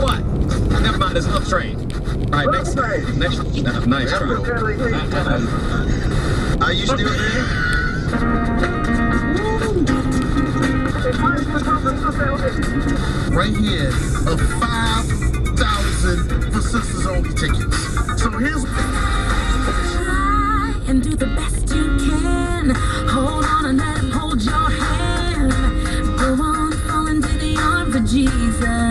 what? Never mind, there's another train. All right, next, next, uh, nice try. Uh, uh, uh. Are you still there? Right here, a 5,000 for sisters only tickets. So here's Try and do the best you can. Hold on and let him hold your hand. Go on, fall into the arms of Jesus.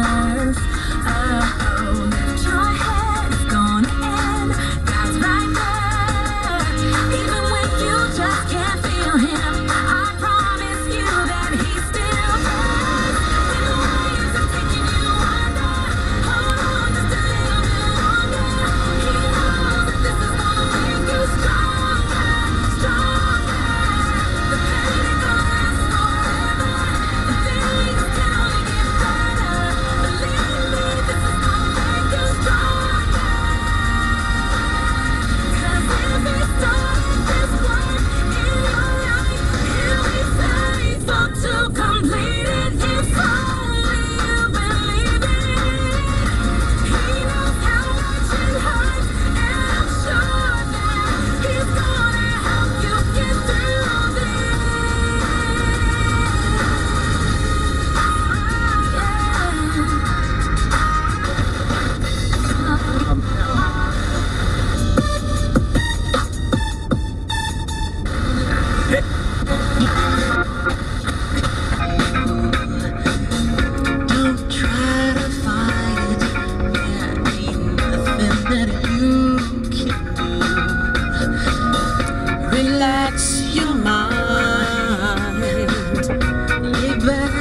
Relax your mind. Lay back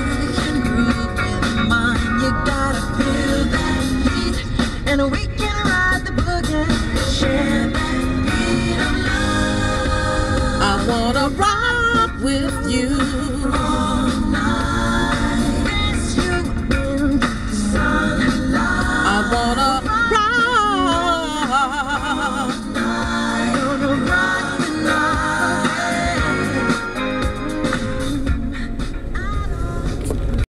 and groove with mine. You gotta feel that heat, and we can ride the boogie. Share that beat of love. I wanna you.